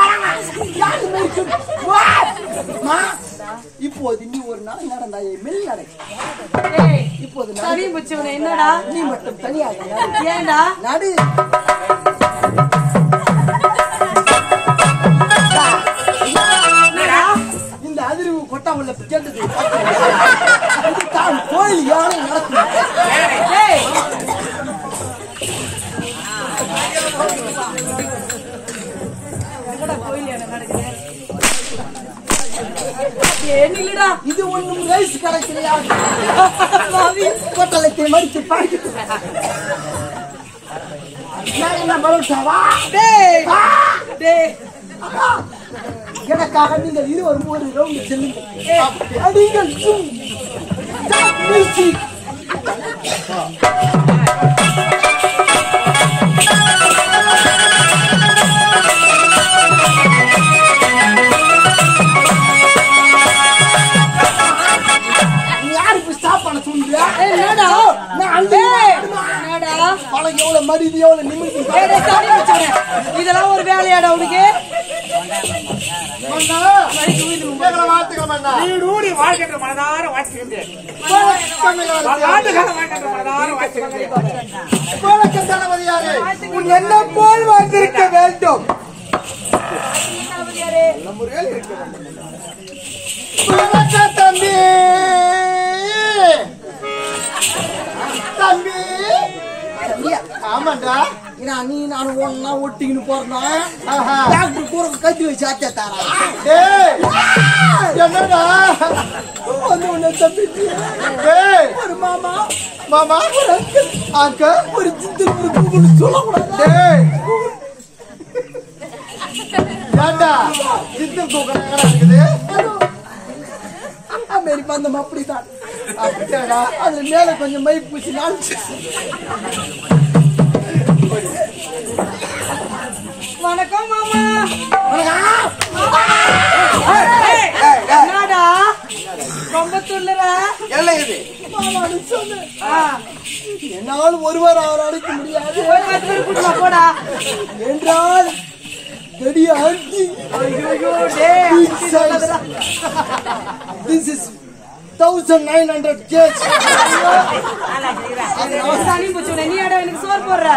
வராங்க. இப்போது நீ ஒரு நாள் நடந்தாயே மெல் நடை டேய், இப்போது சரி முச்சவனே, என்னடா நீ மட்டும் தனியாக நடு. நடு இந்த அதிர்வு கொட்டா உள்ள ஏய், நில்லுடா. இது ஒண்ணும் ரைஸ் கிடைக்கலையா பாவி. கொட்டலத்தை மடித்து பாய்க்கிட்டு நான் என்ன மறுத்தாவா டேய், டேய், எனக்காக நீங்கள் இருவரும் ஒரு ரவுண்ட் செல்லுங்கள். அடிங்கள் மியூசிக் பழம் எவ்வளவு மரியாதை எவ்வளவு முச்சவனே. இதெல்லாம் ஒரு வேலையாடா உனக்கு. நீடூடி வாழ்கின்ற மனதார வாசிக்கின்றேன் என்ன போல் வந்திருக்க வேண்டும். கோலக்க தம்பி தம்பி ஆமாண்டா ஏன்னா நீ நான் ஒன்னா ஒட்டிக்கின்னு ஆஹா. டாக்டர் கூட கத்தி வச்சு ஆச்சா தாரா. என்னடா? வந்து உன்னை தப்பிச்சு. டேய், ஒரு மாமா. மாமா. ஒரு அங்கிள் அங்கிள் ஒரு கூகுள் சொல்லக்கூடாது? ஏண்டா? சித்தம் தூக்கம் இருக்குது? அமெரிக்கா அந்த அப்படிதான் அப்படியாடா. அதுல மேல கொஞ்சம் மை பூசி நாள் வணக்கம் மாமா. என்னடா? ரொம்ப துள்ளுற? என்ன இது? என்னால் ஒருவர் அவர் அடைக்க முடியாது. போடா. என்றால் ஆண்டி size. This is 1900 kg. சனி முச்சவனே, நீ எனக்கு சோறு போடுற.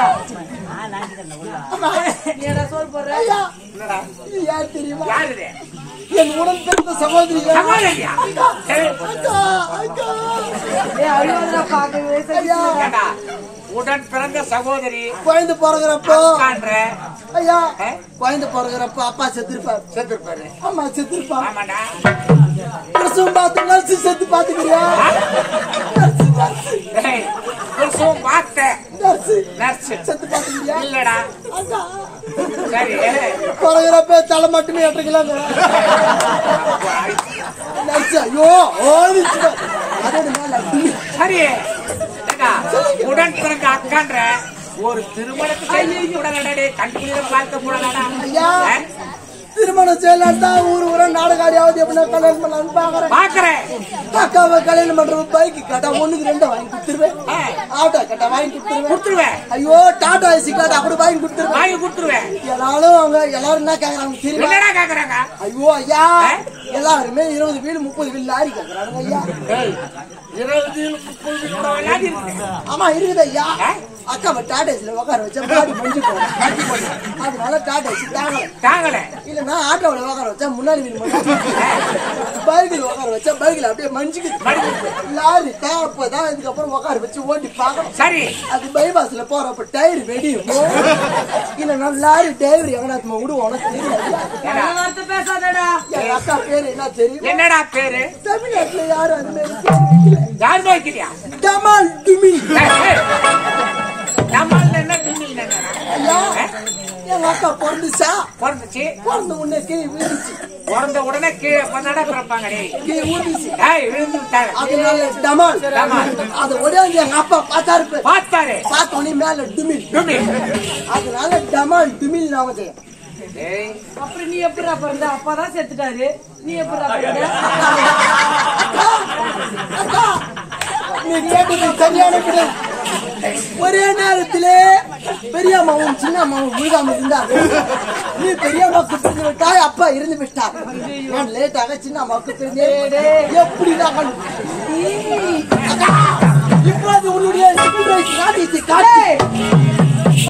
என் உடன் பிறந்த சகோதரி உடன் பிறந்த சகோதரி குழந்தை பிறகுறப்போ ஐயா ஆ? குழந்தை பிறகுறப்போ அப்பா செத்துருப்பார் செத்துருப்பாரு அம்மா செத்துருப்பா பிரசவம் பார்த்து நர்ஸ் செத்து பாத்துக்கிறேன் மட்டுமே எட்டக்கலாங்க நர்ஸ் ஐயோ. சரி. உடன் பிறந்த அக்கான்ற ஒரு திருமணத்துக்கு கண்டுபிடிக்க பார்க்க கூடாதா ஐயா. திருமணம் செய்யலாம் தான் ஊர் ஊரா நாடகாடியாவது எப்படின்னா கல்யாணம் பண்ணலாம்னு பாக்குறேன் பாக்குறேன் அக்காவை கல்யாணம் பண்ற பைக் கேட்டா ஒண்ணுக்கு ரெண்டு வாங்கி கொடுத்துருவேன். ஆட்டோ கேட்டா வாங்கி கொடுத்துருவேன். கொடுத்துருவேன். ஐயோ டாடா ஏசி கேட்டா அப்படி வாங்கி கொடுத்துருவேன். வாங்கி கொடுத்துருவேன். எல்லாரும் அவங்க எல்லாரும் என்ன கேக்குறாங்க தெரியுமா? என்னடா கேக்குறாங்க? ஐயோ ஐயா. எல்லாருமே இருபது வீடு முப்பது வீடு லாரி கேக்குறாங்க ஐயா. இருபது முப்பது ஆமா இருக்குது ஐயா. அக்காவை டாடா ஏசில உட்கார வச்சா பாடி மஞ்சு போடும். அதனால டாடா தாங்கல. தாங்கல. இல்லன்னா ஆட்டோவில் உட்கார வச்சா முன்னாடி வீடு பைக்கில் உட்கார வச்சா பைக்கில் அப்படியே மஞ்சுக்குது லாரி தான் அப்பதான் இதுக்கப்புறம் உட்கார வச்சு ஓட்டி பார்க்கணும். சரி. அது பைபாஸ்ல போறப்ப டயர் வெடியும். இல்லன்னா லாரி டிரைவர் எவனாத்மா விடுவோம் உனக்கு தெரியாது பேசாதடா? என் அக்கா பேரு என்ன தெரியும்? என்னடா பேரு? தமிழ்நாட்டுல யாரும் அது மாதிரி பேர் வைக்கல. யார் வைக்கிறியா டமால் டுமி. அக்கா பிறந்துச்சா? பிறந்துச்சு. பிறந்த உடனே கீழே விழுந்துச்சு. பிறந்த உடனே கீழே பண்ணாடா பிறப்பாங்க கீழே ஊதிச்சு ஏய் விழுந்து விட்டாரு. அதனால டமால். டமால். அதை உடனே எங்க அப்பா பார்த்தாரு பார்த்தாரு. பார்த்த உடனே மேல டுமில். டுமி அதனால டமால் டுமில் ஏய். அப்புறம் நீ எப்படிடா பிறந்த? அப்பாதான் செத்துட்டாரு. நீ எப்படிடா பிறந்த? அக்கா, நீ கேட்டது சரியான விடை. ஒரே நேரத்திலே பெரியம்மாவும் சின்ன அம்மாவும் விழுகாம இருந்தா நீ பெரியம்மாவுக்கு பிரிந்து விட்டாய் அப்பா இருந்து விட்டார் நான் லேட்டாக சின்ன அம்மாவுக்கு பிரிந்தேன் எப்படி நான் இப்போது உன்னுடைய சிக்கல் காட்டி